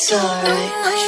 It's alright.